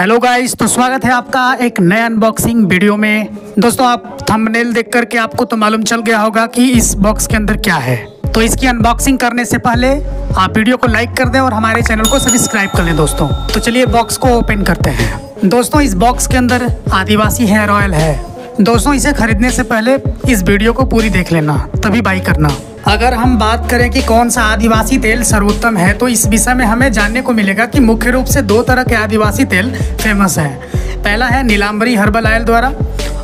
Hello guys तो स्वागत है आपका एक नए अनबॉक्सिंग वीडियो में। दोस्तों, आप थंबनेल देख करके आपको तो मालूम चल गया होगा कि इस बॉक्स के अंदर क्या है। तो इसकी अनबॉक्सिंग करने से पहले आप वीडियो को लाइक कर दें और हमारे चैनल को सब्सक्राइब कर लें दोस्तों। तो चलिए बॉक्स को ओपन करते हैं। दोस्तों, इस बॉक्स के अंदर आदिवासी हेयर ऑयल है। दोस्तों, इसे खरीदने से पहले इस वीडियो को पूरी देख लेना, तभी बाई करना। अगर हम बात करें कि कौन सा आदिवासी तेल सर्वोत्तम है तो इस विषय में हमें जानने को मिलेगा कि मुख्य रूप से दो तरह के आदिवासी तेल फ़ेमस है। पहला है नीलाम्बरी हर्बल ऑयल द्वारा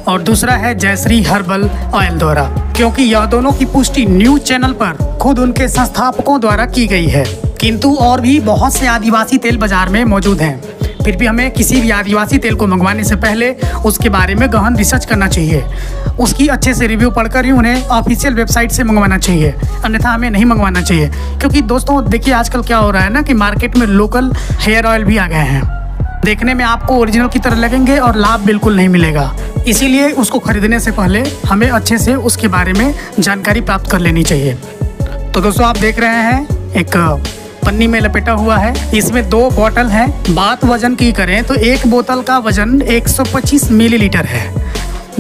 और दूसरा है जयश्री हर्बल ऑयल द्वारा, क्योंकि यह दोनों की पुष्टि न्यूज़ चैनल पर खुद उनके संस्थापकों द्वारा की गई है। किंतु और भी बहुत से आदिवासी तेल बाज़ार में मौजूद हैं। फिर भी हमें किसी भी आदिवासी तेल को मंगवाने से पहले उसके बारे में गहन रिसर्च करना चाहिए। उसकी अच्छे से रिव्यू पढ़कर ही उन्हें ऑफिशियल वेबसाइट से मंगवाना चाहिए। अन्यथा हमें नहीं मंगवाना चाहिए। क्योंकि दोस्तों, देखिए आजकल क्या हो रहा है ना कि मार्केट में लोकल हेयर ऑयल भी आ गए हैं। देखने में आपको ओरिजिनल की तरह लगेंगे और लाभ बिल्कुल नहीं मिलेगा। इसीलिए उसको खरीदने से पहले हमें अच्छे से उसके बारे में जानकारी प्राप्त कर लेनी चाहिए। तो दोस्तों, आप देख रहे हैं एक पन्नी में लपेटा हुआ है। इसमें दो बोतल है। बात वज़न की करें तो एक बोतल का वज़न 125 मिलीलीटर है।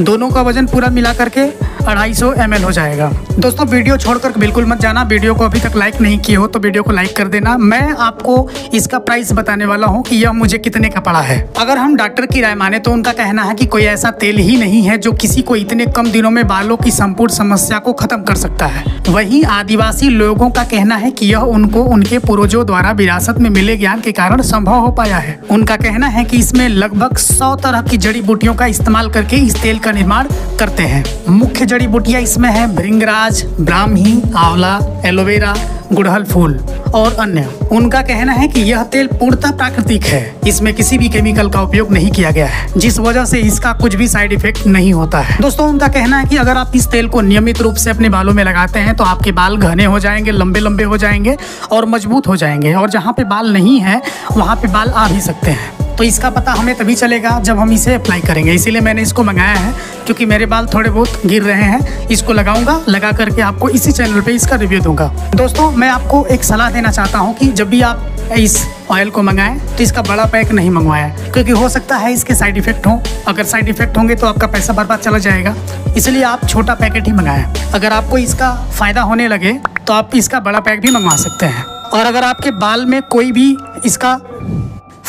दोनों का वज़न पूरा मिला करके अढ़ाई सौ हो जाएगा। दोस्तों, वीडियो छोड़कर बिल्कुल मत जाना। वीडियो को अभी तक लाइक नहीं किए हो तो वीडियो को लाइक कर देना। मैं आपको इसका प्राइस बताने वाला हूँ कि यह मुझे कितने का पड़ा है। अगर हम डॉक्टर की राय माने तो उनका कहना है कि कोई ऐसा तेल ही नहीं है जो किसी को इतने कम दिनों में बालों की संपूर्ण समस्या को खत्म कर सकता है। वहीं आदिवासी लोगों का कहना है कि यह उनको उनके पूर्वजों द्वारा विरासत में मिले ज्ञान के कारण संभव हो पाया है। उनका कहना है कि इसमें लगभग सौ तरह की जड़ी बूटियों का इस्तेमाल करके इस तेल का निर्माण करते हैं। मुख्य जड़ी बूटियाँ इसमें है भृंगराज, ब्राह्मी, आंवला, एलोवेरा, गुड़हल फूल और अन्य। उनका कहना है कि यह तेल पूर्णतः प्राकृतिक है। इसमें किसी भी केमिकल का उपयोग नहीं किया गया है, जिस वजह से इसका कुछ भी साइड इफ़ेक्ट नहीं होता है। दोस्तों, उनका कहना है कि अगर आप इस तेल को नियमित रूप से अपने बालों में लगाते हैं तो आपके बाल घने हो जाएँगे लंबे लंबे हो जाएँगे और मज़बूत हो जाएँगे और जहाँ पे बाल नहीं है, वहाँ पे बाल आ भी सकते हैं। तो इसका पता हमें तभी चलेगा जब हम इसे अप्लाई करेंगे। इसीलिए मैंने इसको मंगाया है, क्योंकि मेरे बाल थोड़े बहुत गिर रहे हैं। इसको लगाऊँगा, लगा करके आपको इसी चैनल पे इसका रिव्यू दूँगा। दोस्तों, मैं आपको एक सलाह देना चाहता हूँ कि जब भी आप इस ऑयल को मंगाएँ तो इसका बड़ा पैक नहीं मंगवाया क्योंकि हो सकता है इसके साइड इफ़ेक्ट हों। अगर साइड इफ़ेक्ट होंगे तो आपका पैसा बर्बाद चला जाएगा। इसलिए आप छोटा पैकेट ही मंगाएँ। अगर आपको इसका फ़ायदा होने लगे तो आप इसका बड़ा पैक भी मंगवा सकते हैं। और अगर आपके बाल में कोई भी इसका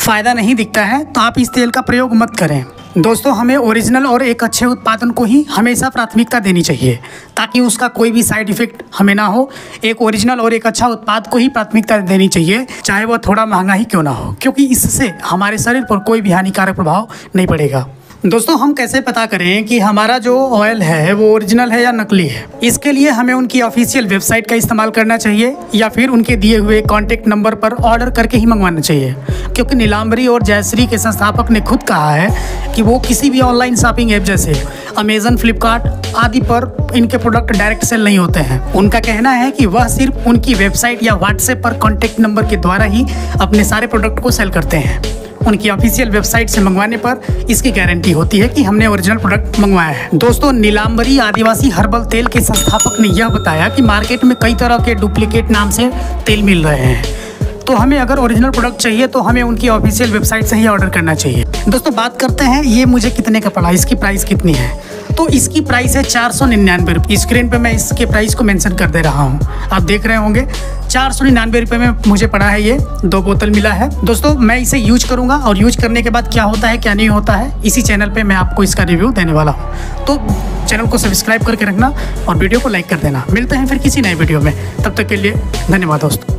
फ़ायदा नहीं दिखता है तो आप इस तेल का प्रयोग मत करें। दोस्तों, हमें ओरिजिनल और एक अच्छे उत्पादन को ही हमेशा प्राथमिकता देनी चाहिए, ताकि उसका कोई भी साइड इफ़ेक्ट हमें ना हो। एक ओरिजिनल और एक अच्छा उत्पाद को ही प्राथमिकता देनी चाहिए, चाहे वह थोड़ा महँगा ही क्यों ना हो, क्योंकि इससे हमारे शरीर पर कोई भी हानिकारक प्रभाव नहीं पड़ेगा। दोस्तों, हम कैसे पता करें कि हमारा जो ऑयल है, वो ओरिजिनल है या नकली है? इसके लिए हमें उनकी ऑफिशियल वेबसाइट का इस्तेमाल करना चाहिए, या फिर उनके दिए हुए कॉन्टेक्ट नंबर पर ऑर्डर करके ही मंगवाना चाहिए। क्योंकि नीलाम्बरी और जयश्री के संस्थापक ने खुद कहा है कि वो किसी भी ऑनलाइन शॉपिंग ऐप जैसे अमेजन फ्लिपकार्ट आदि पर इनके प्रोडक्ट डायरेक्ट सेल नहीं होते हैं। उनका कहना है कि वह सिर्फ़ उनकी वेबसाइट या व्हाट्सएप पर कॉन्टेक्ट नंबर के द्वारा ही अपने सारे प्रोडक्ट को सेल करते हैं। उनकी ऑफिशियल वेबसाइट से मंगवाने पर इसकी गारंटी होती है कि हमने ओरिजिनल प्रोडक्ट मंगवाया है। दोस्तों नीलाम्बरी आदिवासी हर्बल तेल के संस्थापक ने यह बताया कि मार्केट में कई तरह के डुप्लीकेट नाम से तेल मिल रहे हैं। तो हमें अगर ओरिजिनल प्रोडक्ट चाहिए तो हमें उनकी ऑफिशियल वेबसाइट से ही ऑर्डर करना चाहिए। दोस्तों, बात करते हैं, ये मुझे कितने का पड़ा? इसकी प्राइस कितनी है? तो इसकी प्राइस है चार सौ निन्यानवे रुपये स्क्रीन पे मैं इसके प्राइस को मेंशन कर दे रहा हूँ। आप देख रहे होंगे, चार सौ निन्यानवे रुपये में मुझे पड़ा है ये। दो बोतल मिला है। दोस्तों, मैं इसे यूज़ करूँगा, और यूज़ करने के बाद क्या होता है, क्या नहीं होता है, इसी चैनल पर मैं आपको इसका रिव्यू देने वाला हूँ। तो चैनल को सब्सक्राइब करके रखना, और वीडियो को लाइक कर देना। मिलते हैं फिर किसी नए वीडियो में। तब तक के लिए धन्यवाद, दोस्तों।